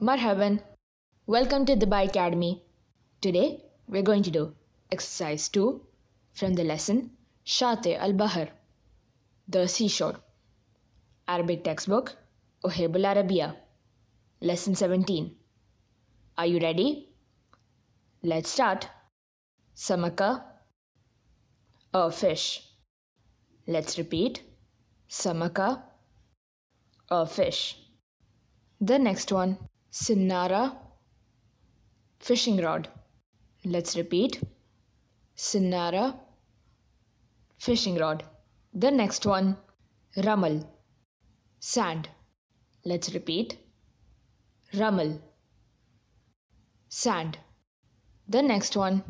Marhaban. Welcome to Dubai Academy. Today we're going to do exercise 2 from the lesson Shate al Bahar, the seashore. Arabic textbook Uhibbul Arabiyya, lesson 17. Are you ready? Let's start. Samaka, a fish. Let's repeat. Samaka, a fish. The next one, Sinara, fishing rod. Let's repeat. Sinara, fishing rod. The next one, Ramal, sand. Let's repeat. Ramal, sand. The next one,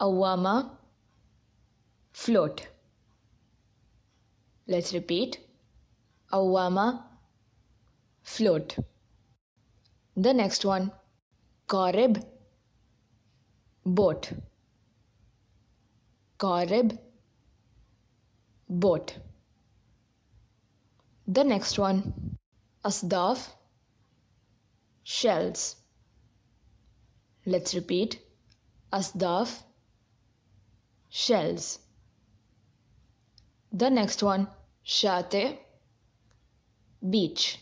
Awama, float. Let's repeat. Awama, float. The next one, Qarib, boat. Qarib, boat. The next one, Asdaf, shells. Let's repeat. Asdaf, shells. The next one, Shate, beach.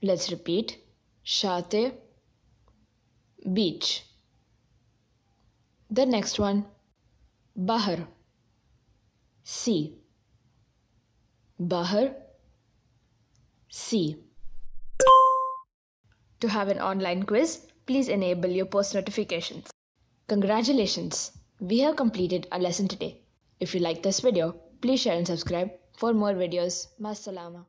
Let's repeat. Shate, beach. The next one, Bahar, sea. Bahar, sea. To have an online quiz, please enable your post notifications. Congratulations! We have completed our lesson today. If you like this video, please share and subscribe for more videos. Masalama.